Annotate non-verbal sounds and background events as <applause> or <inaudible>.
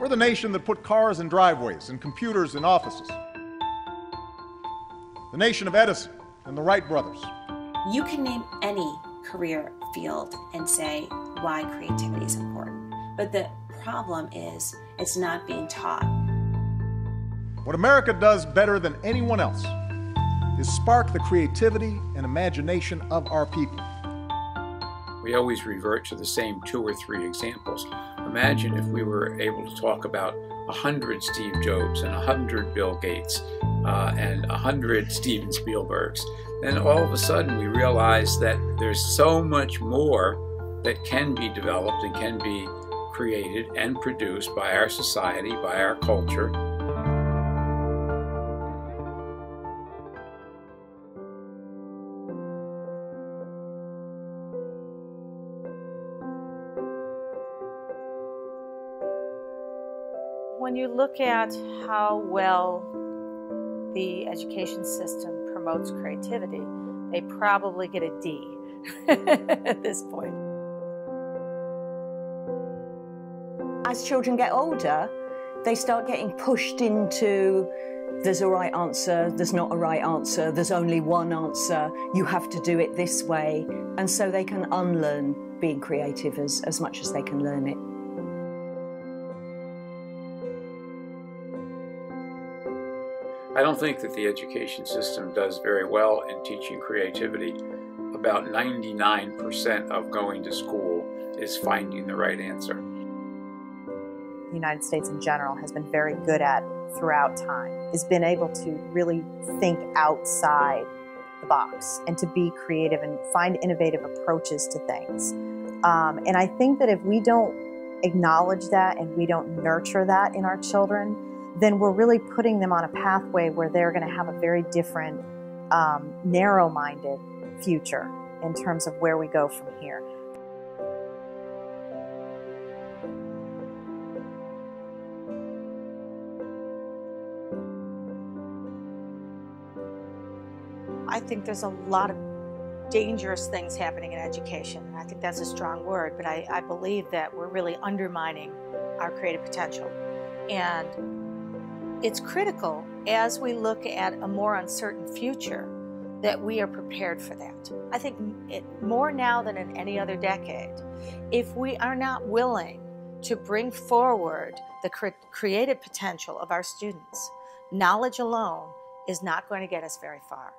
We're the nation that put cars in driveways and computers in offices. The nation of Edison and the Wright brothers. You can name any career field and say why creativity is important. But the problem is it's not being taught. What America does better than anyone else is spark the creativity and imagination of our people. We always revert to the same two or three examples. Imagine if we were able to talk about a hundred Steve Jobs and a hundred Bill Gates uh, and a hundred Steven Spielbergs. Then all of a sudden we realize that there's so much more that can be developed and can be created and produced by our society, by our culture. When you look at how well the education system promotes creativity, they probably get a D <laughs> at this point. As children get older, they start getting pushed into there's a right answer, there's not a right answer, there's only one answer, you have to do it this way. And so they can unlearn being creative as, as much as they can learn it. I don't think that the education system does very well in teaching creativity. About 99% of going to school is finding the right answer. The United States in general has been very good at throughout time has been able to really think outside the box and to be creative and find innovative approaches to things. Um, and I think that if we don't acknowledge that and we don't nurture that in our children, then we're really putting them on a pathway where they're going to have a very different, um, narrow minded future in terms of where we go from here. I think there's a lot of dangerous things happening in education. I think that's a strong word, but I, I believe that we're really undermining our creative potential. And it's critical as we look at a more uncertain future that we are prepared for that. I think it, more now than in any other decade, if we are not willing to bring forward the cre- creative potential of our students, knowledge alone is not going to get us very far.